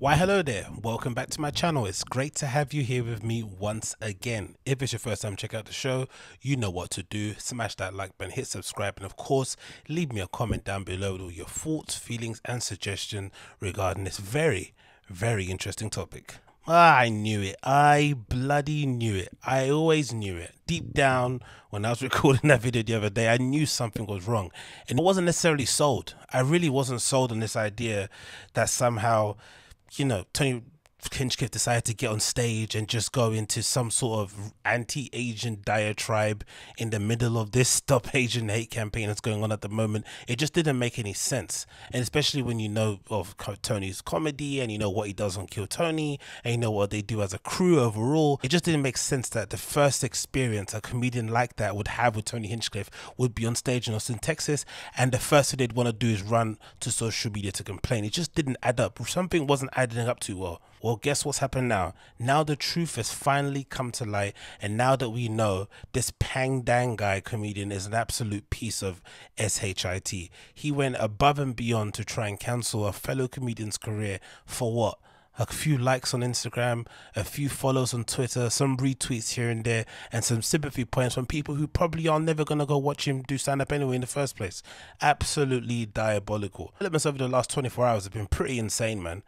Why hello there, welcome back to my channel. It's great to have you here with me once again. If it's your first time check out the show, you know what to do. Smash that like button, hit subscribe, and of course, leave me a comment down below with all your thoughts, feelings, and suggestion regarding this very, very interesting topic. I knew it. I bloody knew it. I always knew it. Deep down, when I was recording that video the other day, I knew something was wrong. And it wasn't necessarily sold. I really wasn't sold on this idea that somehow you know, Tony Hinchcliffe decided to get on stage and just go into some sort of anti-Asian diatribe in the middle of this Stop Asian Hate campaign that's going on at the moment. It just didn't make any sense, and especially when you know of Tony's comedy and you know what he does on Kill Tony and you know what they do as a crew overall. It just didn't make sense that the first experience a comedian like that would have with Tony Hinchcliffe would be on stage in Austin, Texas, and the first thing they'd want to do is run to social media to complain. It just didn't add up. Something wasn't adding up too well. Well, guess what's happened now? Now the truth has finally come to light, and now that we know this Pang Dang guy comedian is an absolute piece of shit. He went above and beyond to try and cancel a fellow comedian's career for what? a few likes on Instagram, a few follows on Twitter, some retweets here and there, and some sympathy points from people who probably are never going to go watch him do stand up anyway in the first place. Absolutely diabolical. Developments over the last 24 hours have been pretty insane, man.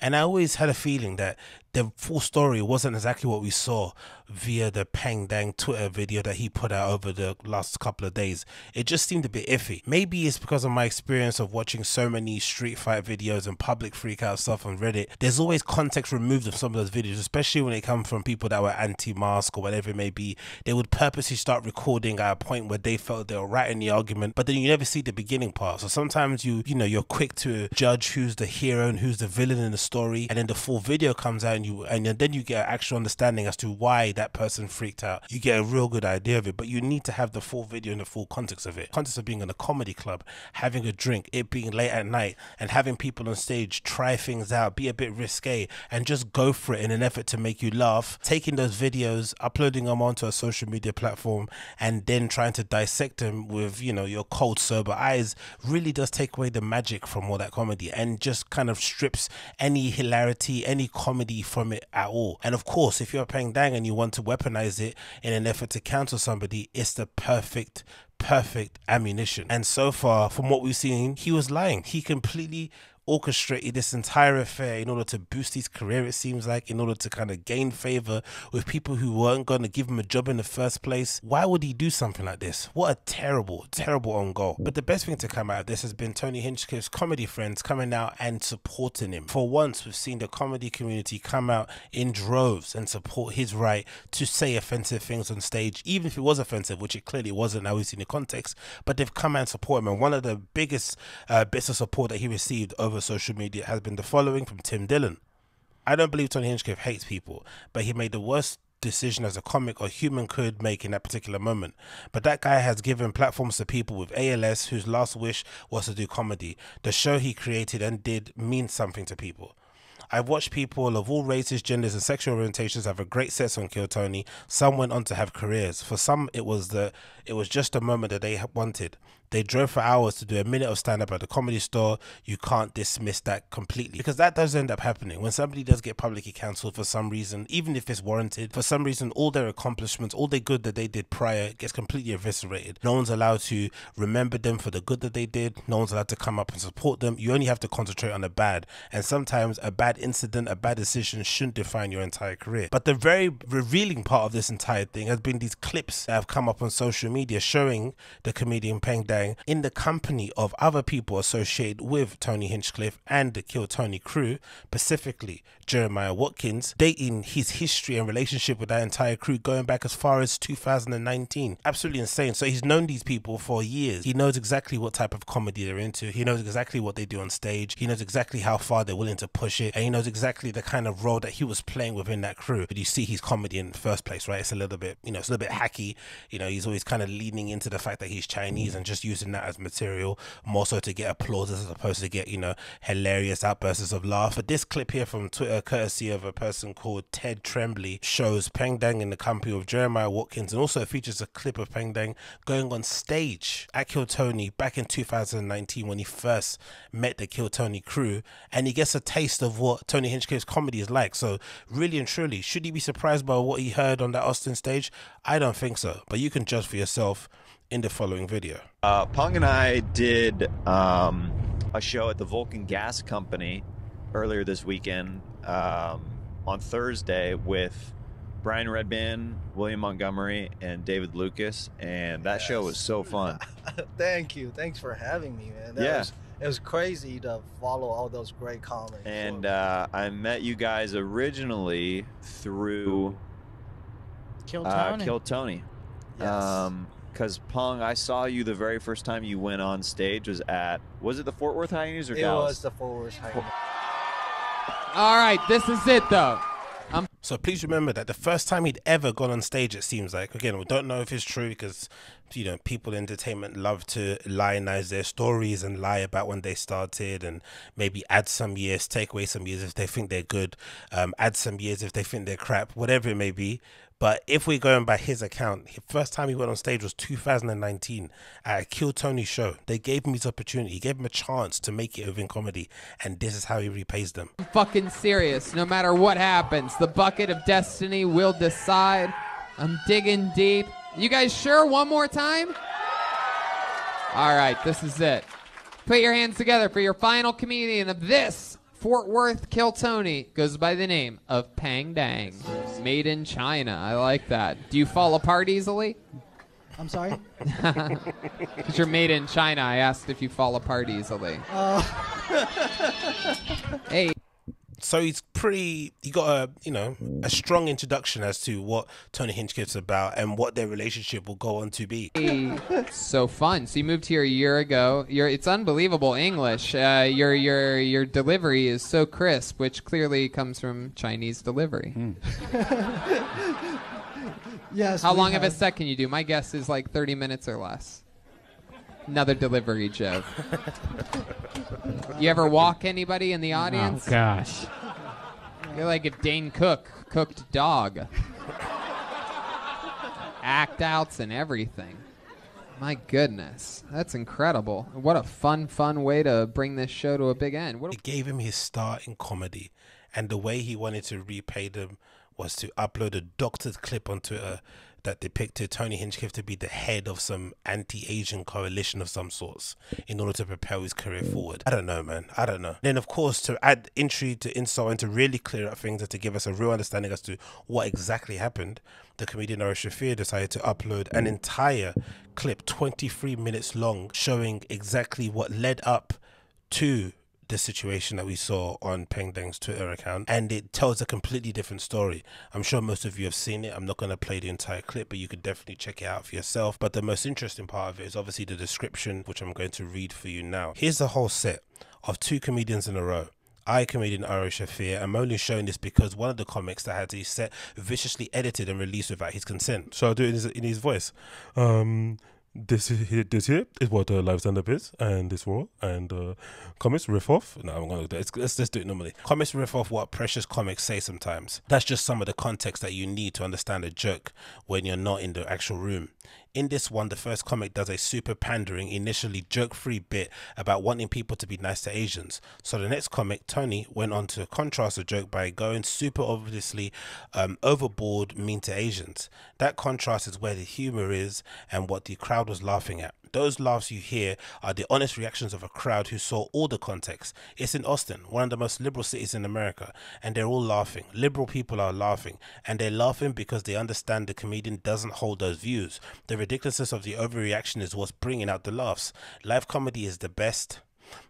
And I always had a feeling that the full story wasn't exactly what we saw via the Pang Dang Twitter video that he put out over the last couple of days. It just seemed a bit iffy. Maybe it's because of my experience of watching so many street fight videos and public freakout stuff on Reddit. There's always context removed of some of those videos, especially when it comes from people that were anti-mask or whatever it may be. They would purposely start recording at a point where they felt they were right in the argument, but then you never see the beginning part. So sometimes you, you know, you're quick to judge who's the hero and who's the villain in the story, and then the full video comes out and you and then you get an actual understanding as to why that person freaked out. You get a real good idea of it, but you need to have the full video and the full context of it. Context of being in a comedy club, having a drink, it being late at night, and having people on stage try things out, be a bit risque, and just go for it in an effort to make you laugh. Taking those videos, uploading them onto a social media platform, and then trying to dissect them with you know your cold sober eyes really does take away the magic from all that comedy and just kind of strips any hilarity, any comedy from it at all. And of course, if you're Pang Dang and you want to weaponize it in an effort to counter somebody, it's the perfect perfect ammunition. And so far, from what we've seen, he was lying. He completely orchestrated this entire affair in order to boost his career, it seems like, in order to kind of gain favor with people who weren't going to give him a job in the first place. Why would he do something like this? What a terrible, terrible on goal. But the best thing to come out of this has been Tony Hinchcliffe's comedy friends coming out and supporting him. For once, we've seen the comedy community come out in droves and support his right to say offensive things on stage, even if it was offensive, which it clearly wasn't. Now we've seen the context, but they've come out and support him. And one of the biggest uh, bits of support that he received over over social media has been the following from Tim Dillon. I don't believe Tony Hinchcliffe hates people, but he made the worst decision as a comic or human could make in that particular moment. But that guy has given platforms to people with ALS whose last wish was to do comedy. The show he created and did means something to people. I've watched people of all races, genders, and sexual orientations have a great set on Kill Tony. Some went on to have careers. For some, it was the it was just a moment that they wanted. They drove for hours to do a minute of stand up at the comedy store. You can't dismiss that completely because that does end up happening when somebody does get publicly cancelled for some reason, even if it's warranted. For some reason, all their accomplishments, all the good that they did prior, gets completely eviscerated. No one's allowed to remember them for the good that they did. No one's allowed to come up and support them. You only have to concentrate on the bad, and sometimes a bad incident, a bad decision shouldn't define your entire career. But the very revealing part of this entire thing has been these clips that have come up on social media showing the comedian Pang Dang in the company of other people associated with Tony Hinchcliffe and the Kill Tony crew, specifically Jeremiah Watkins, dating his history and relationship with that entire crew going back as far as 2019. Absolutely insane. So he's known these people for years. He knows exactly what type of comedy they're into. He knows exactly what they do on stage. He knows exactly how far they're willing to push it. And he knows exactly the kind of role that he was playing within that crew. But you see his comedy in the first place, right? It's a little bit, you know, it's a little bit hacky. You know, he's always kind of leaning into the fact that he's Chinese and just using that as material, more so to get applause as opposed to get, you know, hilarious outbursts of laugh. But this clip here from Twitter, courtesy of a person called Ted Tremblay, shows Peng Dang in the company of Jeremiah Watkins and also features a clip of Peng Dang going on stage at Kill Tony back in 2019 when he first met the Kill Tony crew and he gets a taste of what Tony Hinchcliffe's comedy is like. So, really and truly, should he be surprised by what he heard on that Austin stage? I don't think so, but you can judge for yourself in the following video. Uh, Pong and I did um, a show at the Vulcan Gas Company earlier this weekend um, on Thursday with Brian Redban, William Montgomery, and David Lucas, and that yes. show was so fun. Thank you. Thanks for having me, man. That yeah. Was, it was crazy to follow all those great comics. And uh, I met you guys originally through Kill uh, Tony. Uh, Kill Tony. Yes. Um, because Pong, I saw you the very first time you went on stage was at was it the Fort Worth Hyenas or it Dallas? It was the Fort Worth Hyenas. All right, this is it though. Um, so please remember that the first time he'd ever gone on stage, it seems like again we don't know if it's true because you know people in entertainment love to lionize their stories and lie about when they started and maybe add some years, take away some years if they think they're good, um, add some years if they think they're crap, whatever it may be. But if we're going by his account, the first time he went on stage was 2019 at a Kill Tony show. They gave him his opportunity, he gave him a chance to make it within comedy, and this is how he repays them. I'm fucking serious. No matter what happens, the bucket of destiny will decide. I'm digging deep. You guys sure? One more time? All right, this is it. Put your hands together for your final comedian of this Fort Worth Kill Tony goes by the name of Pang Dang. Made in China. I like that. Do you fall apart easily? I'm sorry? Because you're made in China. I asked if you fall apart easily. Uh. hey so he's pretty he got a you know a strong introduction as to what tony hinchcliffe's about and what their relationship will go on to be. So fun. So you moved here a year ago. You're, it's unbelievable english. Uh, your your your delivery is so crisp which clearly comes from chinese delivery. Mm. yes how long have. of a set can you do? My guess is like 30 minutes or less another delivery joke you ever walk anybody in the audience? Oh gosh. You're like if Dane Cook cooked dog. Act outs and everything. My goodness, that's incredible! What a fun, fun way to bring this show to a big end. What it gave him his start in comedy, and the way he wanted to repay them was to upload a doctored clip on Twitter that depicted Tony Hinchcliffe to be the head of some anti-Asian coalition of some sorts in order to propel his career forward. I don't know, man. I don't know. Then, of course, to add intrigue to insult and to really clear up things and to give us a real understanding as to what exactly happened, the comedian Ari Shaffir decided to upload an entire clip, 23 minutes long, showing exactly what led up to the situation that we saw on Peng Dang's Twitter account, and it tells a completely different story. I'm sure most of you have seen it. I'm not going to play the entire clip, but you could definitely check it out for yourself. But the most interesting part of it is obviously the description, which I'm going to read for you now. Here's the whole set of two comedians in a row. I, comedian Ari Shaffir, am only showing this because one of the comics that had his set viciously edited and released without his consent. So I'll do it in his, in his voice. Um, this here, this here is what uh, live stand up is, and this raw and uh, comics riff off. No, I'm gonna let's, let's just do it normally. Comics riff off what precious comics say sometimes. That's just some of the context that you need to understand a joke when you're not in the actual room. In this one, the first comic does a super pandering, initially joke free bit about wanting people to be nice to Asians. So the next comic, Tony, went on to contrast the joke by going super obviously um, overboard, mean to Asians. That contrast is where the humor is and what the crowd was laughing at. Those laughs you hear are the honest reactions of a crowd who saw all the context. It's in Austin, one of the most liberal cities in America, and they're all laughing. Liberal people are laughing, and they're laughing because they understand the comedian doesn't hold those views. The ridiculousness of the overreaction is what's bringing out the laughs. Live comedy is the best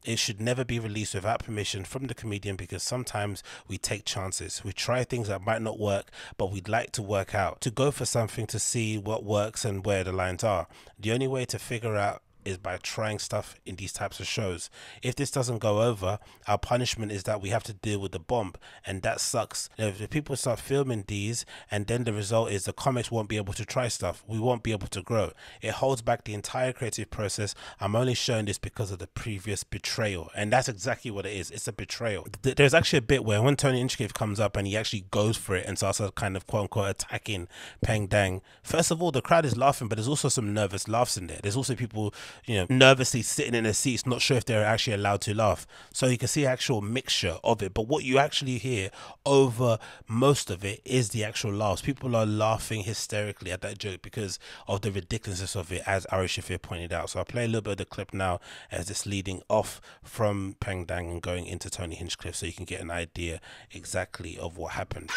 it should never be released without permission from the comedian because sometimes we take chances. We try things that might not work, but we'd like to work out, to go for something to see what works and where the lines are. The only way to figure out is by trying stuff in these types of shows. If this doesn't go over, our punishment is that we have to deal with the bomb, and that sucks. If people start filming these, and then the result is the comics won't be able to try stuff, we won't be able to grow. It holds back the entire creative process. I'm only showing this because of the previous betrayal, and that's exactly what it is. It's a betrayal. There's actually a bit where when Tony Hinchcliffe comes up and he actually goes for it and starts uh, kind of quote unquote attacking Peng Dang. First of all, the crowd is laughing, but there's also some nervous laughs in there. There's also people you know, nervously sitting in their seats, not sure if they're actually allowed to laugh. So you can see actual mixture of it. But what you actually hear over most of it is the actual laughs. People are laughing hysterically at that joke because of the ridiculousness of it, as Ari Shaffir pointed out. So I'll play a little bit of the clip now as it's leading off from Peng Dang and going into Tony Hinchcliffe so you can get an idea exactly of what happened.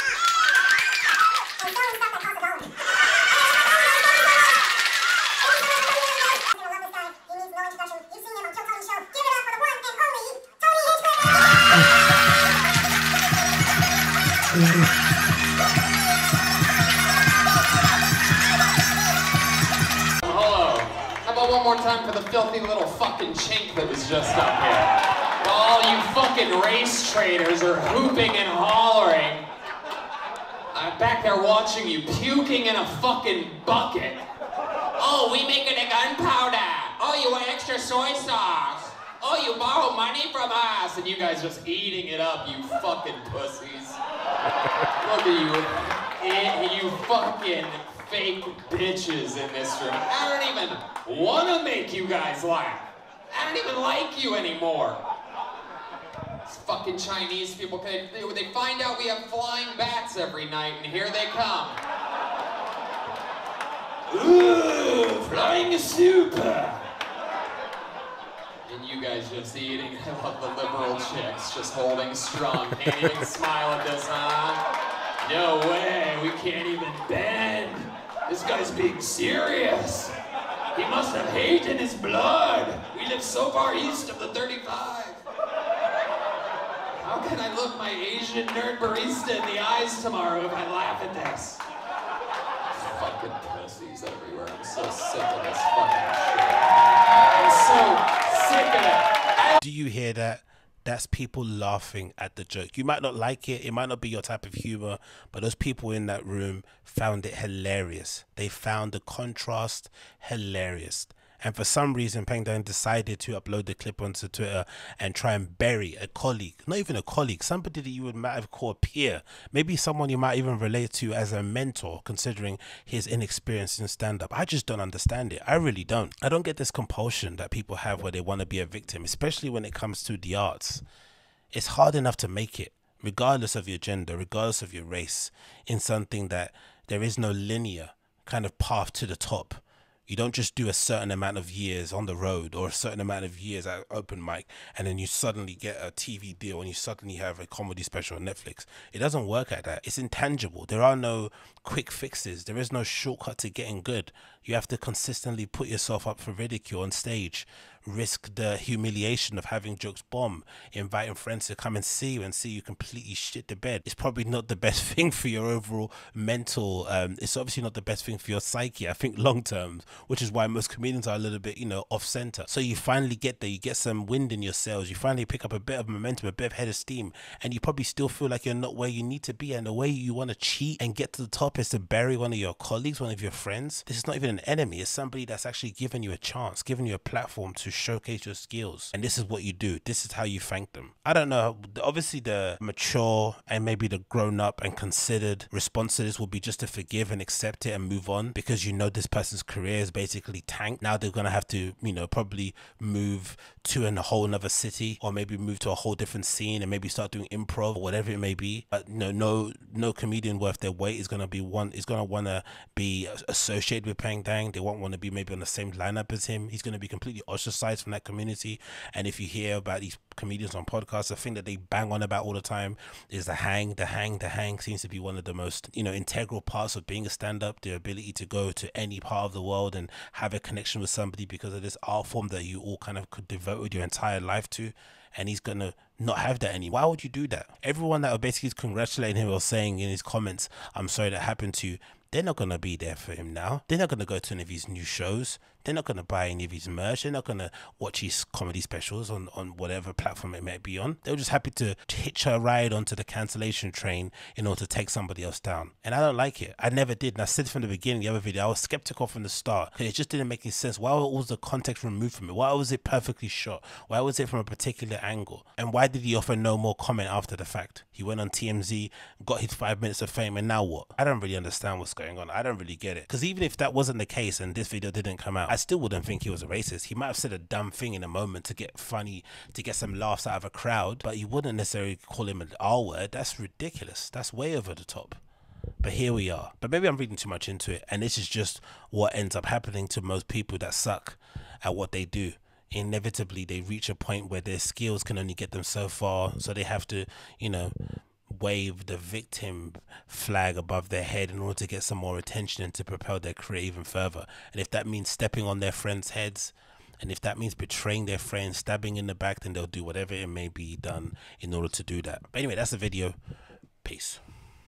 Hello. How about one more time for the filthy little fucking chink that was just up here? All you fucking race traders are hooping and hollering. I'm back there watching you puking in a fucking bucket. Oh, we making a gunpowder. Oh, you want extra soy sauce. Oh, you borrow money from us. And you guys just eating it up, you fucking pussies. Look at you. Eh, You fucking fake bitches in this room. I don't even want to make you guys laugh. I don't even like you anymore. These fucking Chinese people, they, they find out we have flying bats every night, and here they come. Ooh, flying soup. And you guys just eating. I love the liberal chicks just holding strong. Can't even smile at this, huh? No way, we can't even bend. This guy's being serious. He must have hate in his blood. We live so far east of the 35. How can I look my Asian nerd barista in the eyes tomorrow if I laugh at this? Fucking pussies everywhere. I'm so sick of this fucking shit. I'm so. Do you hear that? That's people laughing at the joke. You might not like it, it might not be your type of humor, but those people in that room found it hilarious. They found the contrast hilarious. And for some reason, Peng Dang decided to upload the clip onto Twitter and try and bury a colleague, not even a colleague, somebody that you would might have called a peer, maybe someone you might even relate to as a mentor, considering his inexperience in stand up. I just don't understand it. I really don't. I don't get this compulsion that people have where they want to be a victim, especially when it comes to the arts. It's hard enough to make it, regardless of your gender, regardless of your race, in something that there is no linear kind of path to the top. You don't just do a certain amount of years on the road or a certain amount of years at open mic and then you suddenly get a TV deal and you suddenly have a comedy special on Netflix. It doesn't work like that. It's intangible. There are no quick fixes. There is no shortcut to getting good. You have to consistently put yourself up for ridicule on stage, risk the humiliation of having jokes bomb, inviting friends to come and see you and see you completely shit the bed. It's probably not the best thing for your overall mental. Um, it's obviously not the best thing for your psyche. I think long term, which is why most comedians are a little bit, you know, off center. So you finally get there, you get some wind in your sails, you finally pick up a bit of momentum, a bit of head of steam, and you probably still feel like you're not where you need to be. And the way you want to cheat and get to the top is to bury one of your colleagues, one of your friends. This is not even an enemy. It's somebody that's actually given you a chance, given you a platform to showcase your skills. And this is what you do. This is how you thank them. I don't know. Obviously, the mature and maybe the grown up and considered response to this will be just to forgive and accept it and move on because you know this person's career is basically tanked. Now they're going to have to, you know, probably move to a whole another city or maybe move to a whole different scene and maybe start doing improv or whatever it may be. But no, no, no comedian worth their weight is going to be one, is going to want to be associated with Pang Dang. They won't want to be maybe on the same lineup as him. He's going to be completely ostracized from that community. And if you hear about these comedians on podcasts, the thing that they bang on about all the time is the hang, the hang, the hang seems to be one of the most, you know, integral parts of being a stand up, the ability to go to any part of the world and have a connection with somebody because of this art form that you all kind of could devote your entire life to. And he's gonna not have that anymore. Why would you do that? Everyone that basically is congratulating him or saying in his comments, I'm sorry that happened to you, they're not gonna be there for him now. They're not gonna go to any of his new shows. They're not going to buy any of his merch. They're not going to watch his comedy specials on, on whatever platform it might be on. They're just happy to hitch a ride onto the cancellation train in order to take somebody else down. And I don't like it. I never did. And I said from the beginning, the other video, I was skeptical from the start. It just didn't make any sense. Why was the context removed from it? Why was it perfectly shot? Why was it from a particular angle? And why did he offer no more comment after the fact? He went on TMZ, got his five minutes of fame, and now what? I don't really understand what's going on. I don't really get it. Because even if that wasn't the case and this video didn't come out, I still wouldn't think he was a racist. He might have said a dumb thing in a moment to get funny, to get some laughs out of a crowd, but you wouldn't necessarily call him an R word. That's ridiculous. That's way over the top. But here we are. But maybe I'm reading too much into it. And this is just what ends up happening to most people that suck at what they do. Inevitably, they reach a point where their skills can only get them so far. So they have to, you know, wave the victim flag above their head in order to get some more attention and to propel their career even further. And if that means stepping on their friends' heads, and if that means betraying their friends, stabbing in the back, then they'll do whatever it may be done in order to do that. But anyway, that's the video. Peace.